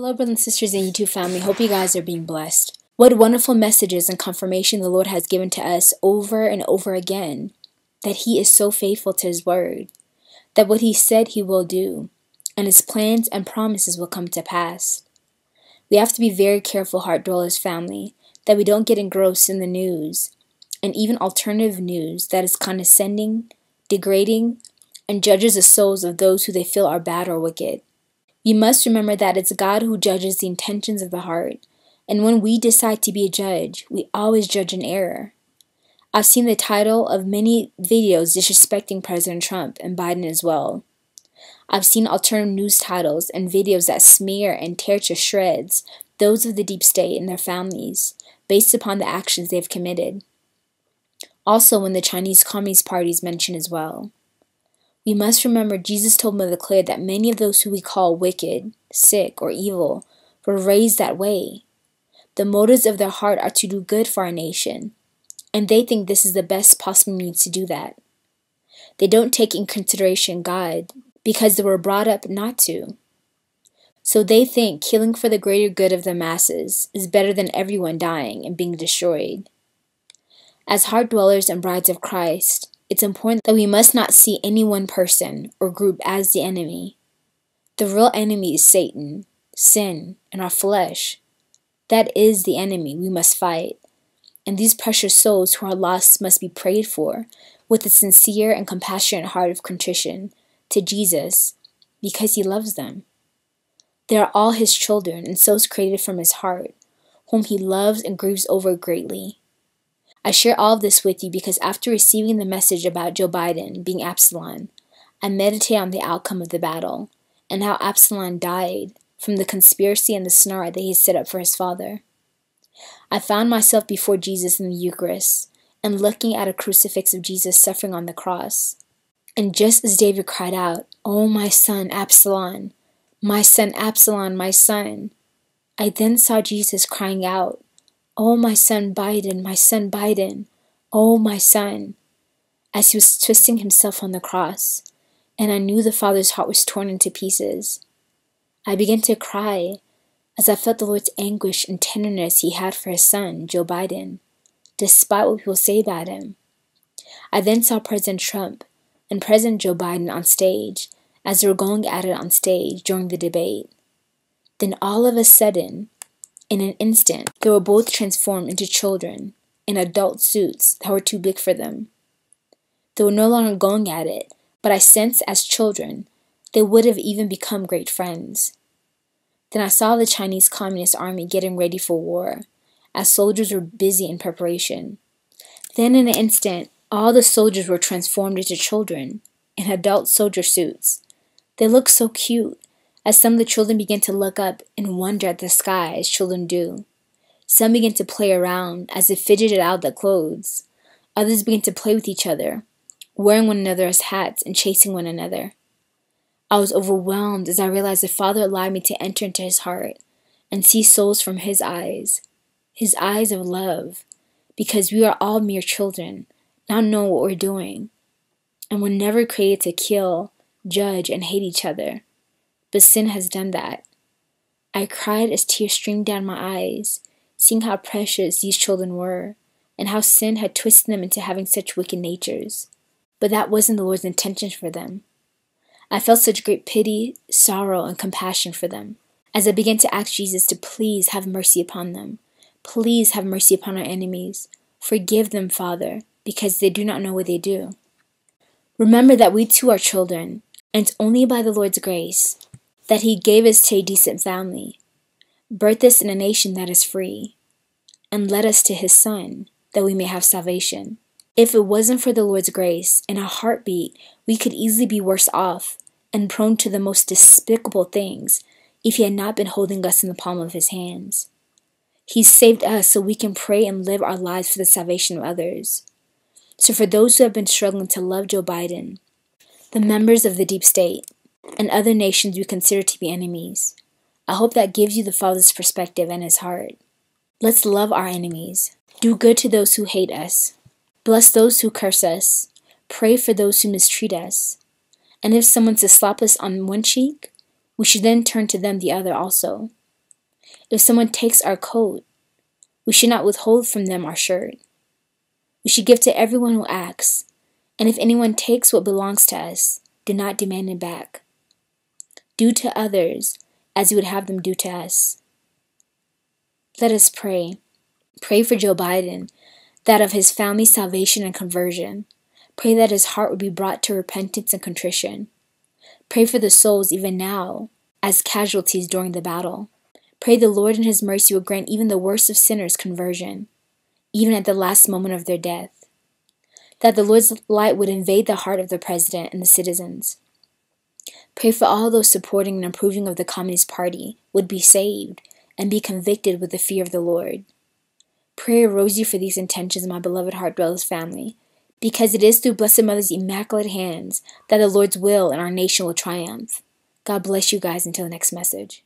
Hello, brothers and sisters in YouTube family. Hope you guys are being blessed. What wonderful messages and confirmation the Lord has given to us over and over again that He is so faithful to His word, that what He said He will do, and His plans and promises will come to pass. We have to be very careful, Heart Dwellers family, that we don't get engrossed in the news and even alternative news that is condescending, degrading, and judges the souls of those who they feel are bad or wicked. We must remember that it's God who judges the intentions of the heart, and when we decide to be a judge, we always judge in error. I've seen the title of many videos disrespecting President Trump and Biden as well. I've seen alternative news titles and videos that smear and tear to shreds those of the deep state and their families based upon the actions they have committed. Also, when the Chinese Communist Party is mentioned as well. We must remember Jesus told Mother Clare that many of those who we call wicked, sick, or evil were raised that way. The motives of their heart are to do good for our nation, and they think this is the best possible means to do that. They don't take in consideration God because they were brought up not to. So they think killing for the greater good of the masses is better than everyone dying and being destroyed. As heart dwellers and brides of Christ, it's important that we must not see any one person or group as the enemy. The real enemy is Satan, sin, and our flesh. That is the enemy we must fight. And these precious souls who are lost must be prayed for with a sincere and compassionate heart of contrition to Jesus because he loves them. They are all his children and souls created from his heart, whom he loves and grieves over greatly. I share all of this with you because after receiving the message about Joe Biden being Absalom, I meditate on the outcome of the battle and how Absalom died from the conspiracy and the snare that he set up for his father. I found myself before Jesus in the Eucharist and looking at a crucifix of Jesus suffering on the cross. And just as David cried out, Oh, my son Absalom, my son Absalom, my son, I then saw Jesus crying out, Oh, my son Biden, my son Biden, oh, my son, as he was twisting himself on the cross, and I knew the Father's heart was torn into pieces. I began to cry as I felt the Lord's anguish and tenderness he had for his son, Joe Biden, despite what people say about him. I then saw President Trump and President Joe Biden on stage as they were going at it on stage during the debate. Then all of a sudden, in an instant, they were both transformed into children in adult suits that were too big for them. They were no longer going at it, but I sensed as children they would have even become great friends. Then I saw the Chinese Communist Army getting ready for war, as soldiers were busy in preparation. Then in an instant, all the soldiers were transformed into children in adult soldier suits. They looked so cute, as some of the children began to look up and wonder at the sky as children do. Some began to play around as if fidgeted out their clothes. Others began to play with each other, wearing one another's hats and chasing one another. I was overwhelmed as I realized the Father allowed me to enter into his heart and see souls from his eyes, his eyes of love, because we are all mere children, not knowing what we're doing. And we're never created to kill, judge, and hate each other but sin has done that. I cried as tears streamed down my eyes, seeing how precious these children were, and how sin had twisted them into having such wicked natures. But that wasn't the Lord's intention for them. I felt such great pity, sorrow, and compassion for them, as I began to ask Jesus to please have mercy upon them. Please have mercy upon our enemies. Forgive them, Father, because they do not know what they do. Remember that we too are children, and only by the Lord's grace that he gave us to a decent family, birthed us in a nation that is free, and led us to his Son, that we may have salvation. If it wasn't for the Lord's grace, in a heartbeat, we could easily be worse off and prone to the most despicable things if he had not been holding us in the palm of his hands. He saved us so we can pray and live our lives for the salvation of others. So, for those who have been struggling to love Joe Biden, the members of the deep state, and other nations we consider to be enemies. I hope that gives you the Father's perspective and his heart. Let's love our enemies. Do good to those who hate us. Bless those who curse us. Pray for those who mistreat us. And if someone to slap us on one cheek, we should then turn to them the other also. If someone takes our coat, we should not withhold from them our shirt. We should give to everyone who asks, and if anyone takes what belongs to us, do not demand it back. Do to others as you would have them do to us. Let us pray. Pray for Joe Biden, that of his family's salvation and conversion. Pray that his heart would be brought to repentance and contrition. Pray for the souls even now as casualties during the battle. Pray the Lord in his mercy will grant even the worst of sinners conversion, even at the last moment of their death. That the Lord's light would invade the heart of the president and the citizens. Pray for all those supporting and approving of the Communist Party would be saved and be convicted with the fear of the Lord. Pray a Rosary for these intentions, my beloved Heart Dwellers family, because it is through Blessed Mother's immaculate hands that the Lord's will and our nation will triumph. God bless you guys until the next message.